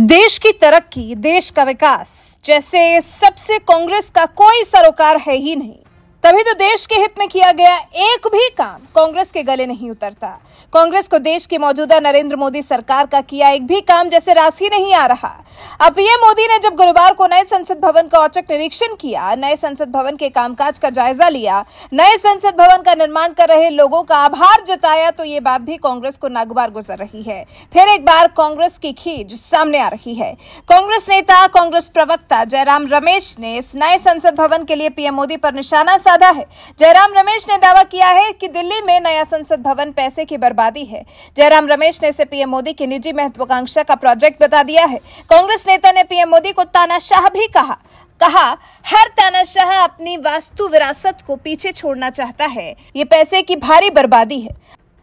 देश की तरक्की, देश का विकास, जैसे सबसे कांग्रेस का कोई सरोकार है ही नहीं। तभी तो देश के हित में किया गया एक भी काम कांग्रेस के गले नहीं उतरता। कांग्रेस को देश की मौजूदा नरेंद्र मोदी सरकार का किया एक भी काम जैसे राशि नहीं आ रहा। अब पीएम मोदी ने जब गुरुवार को नए संसद भवन का औचक निरीक्षण किया, नए संसद भवन के कामकाज का जायजा लिया, नए संसद भवन का निर्माण कर रहे लोगों का आभार जताया तो ये बात भी कांग्रेस को नागुबार गुजर रही है। फिर एक बार कांग्रेस की खींच सामने आ रही है। कांग्रेस नेता, कांग्रेस प्रवक्ता जयराम रमेश ने इस नए संसद भवन के लिए पीएम मोदी पर निशाना साधा है। जयराम रमेश ने दावा किया है कि दिल्ली में नया संसद भवन पैसे की बर्बादी है। जयराम रमेश ने इसे पीएम मोदी की निजी महत्वाकांक्षा का प्रोजेक्ट बता दिया है। कांग्रेस नेता ने पीएम मोदी को तानाशाह भी कहा। कहा, हर तानाशाह अपनी वास्तु विरासत को पीछे छोड़ना चाहता है। ये पैसे की भारी बर्बादी है।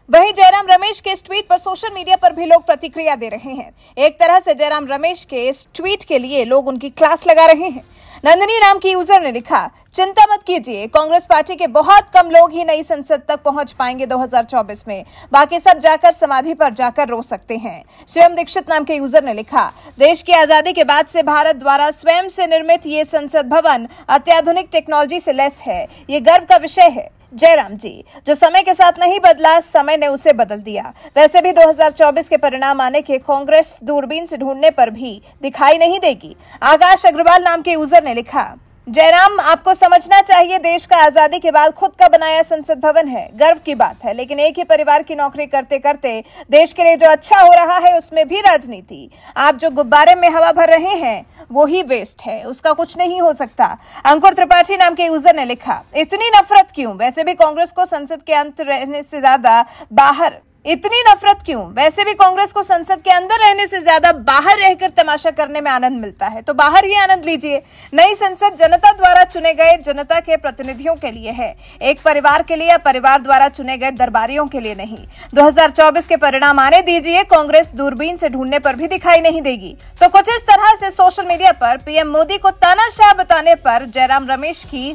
वहीं जयराम रमेश के इस ट्वीट पर सोशल मीडिया पर भी लोग प्रतिक्रिया दे रहे हैं। एक तरह से जयराम रमेश के इस ट्वीट के लिए लोग उनकी क्लास लगा रहे हैं। नंदनी नाम की यूज़र ने लिखा, चिंता मत कीजिए, कांग्रेस पार्टी के बहुत कम लोग ही नई संसद तक पहुँच पाएँगे 2024 में। बाकी सब जाकर समाधि पर जाकर रो सकते हैं। स्वयं दीक्षित नाम के यूज़र ने लिखा, देश की आज़ादी के बाद से भारत द्वारा स्वयं से निर्मित ये संसद भवन अत्याधुनिक टेक्नोलॉजी से लेस है। ये गर्व का विषय है। जयराम जी, जो समय के साथ नहीं बदला, समय ने उसे बदल दिया। वैसे भी 2024 के परिणाम आने के कांग्रेस दूरबीन से ढूँढने पर भी दिखाई नहीं देगी। आकाश अग्रवाल नाम के यूज़र ने लिखा। जयराम, आपको समझना चाहिए, देश का आज़ादी के बाद खुद का बनाया संसद भवन है। गर्व की बात है, लेकिन एक ही परिवार की नौकरी करते करते देश के लिए जो अच्छा हो रहा है, उसमें भी राजनीति। आप जो गुब्बारे में हवा भर रहे हैं वो ही वेस्ट है, उसका कुछ नहीं हो सकता। अंकुर त्रिपाठी नाम के यूज़र ने लिखा, इतनी नफरत क्यों? वैसे भी कांग्रेस को संसद के अंत रहने से ज़्यादा बाहर इतनी नफरत क्यों? वैसे भी कांग्रेस को संसद के अंदर रहने से ज़्यादा बाहर रहकर तमाशा करने में आनंद मिलता है। तो बाहर ही आनंद लीजिए। नई संसद जनता द्वारा चुने गए जनता के प्रतिनिधियों के लिए है। एक परिवार के लिए परिवार द्वारा चुने गए दरबारियों के लिए नहीं। 2024 के परिणाम आने दीजिए, कांग्रेस दूरबीन से ढूँढने पर भी दिखाई नहीं देगी। तो कुछ इस तरह से सोशल मीडिया पर पीएम मोदी को तानाशाह बताने पर जयराम रमेश की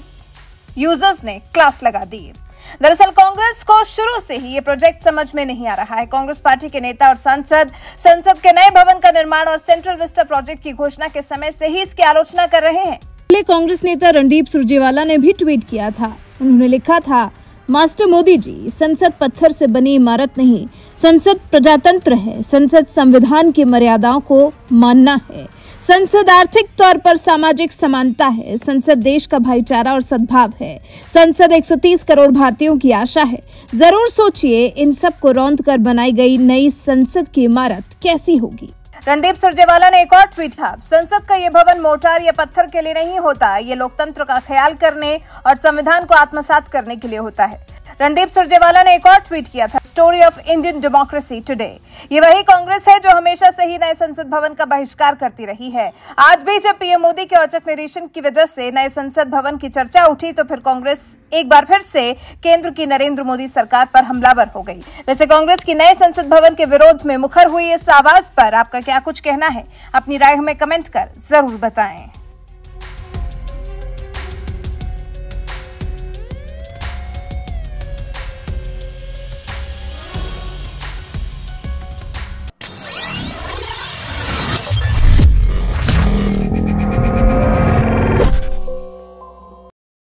यूज़र्स ने क्लास लगा दी। दरअसल कांग्रेस को शुरू से ही ये प्रोजेक्ट समझ में नहीं आ रहा है। कांग्रेस पार्टी के नेता और सांसद संसद के नए भवन का निर्माण और सेंट्रल विस्टा प्रोजेक्ट की घोषणा के समय से ही इसकी आलोचना कर रहे हैं। पहले कांग्रेस नेता रणदीप सुरजेवाला ने भी ट्वीट किया था। उन्होंने लिखा था, मास्टर मोदी जी, संसद पत्थर से बनी इमारत नहीं। संसद प्रजातंत्र है। संसद संविधान की मर्यादाओं को मानना है। संसद आर्थिक तौर पर सामाजिक समानता है। संसद देश का भाईचारा और सद्भाव है। संसद 130 करोड़ भारतीयों की आशा है। ज़रूर सोचिए, इन सबको रौंद कर बनाई गई नई संसद की इमारत कैसी होगी? रणदीप सुरजेवाला ने एक और ट्वीट था। संसद का ये भवन मोटार या पत्थर के लिए नहीं होता। ये लोकतंत्र का ख्याल करने और संविधान को आत्मसात करने के लिए होता है। रणदीप सुरजेवाला ने एक और ट्वीट किया था story of Indian democracy today ये वही कांग्रेस है जो हमेशा से ही नए संसद भवन का बहिष्कार करती रही है। आज भी जब पीएम मोदी के औचक निरीक्षण की वजह से नए संसद भवन की चर्चा उठी तो फिर कांग्रेस एक बार फिर से केंद्र की नरेंद्र मोदी सरकार पर हमलावर हो गई। वैसे कांग्रेस की नए संसद भवन के विरोध में मुखर हुई इस आवाज़ पर आपका क्या कुछ कहना है? अपनी राय हमें कमेंट कर ज़रूर बताएँ।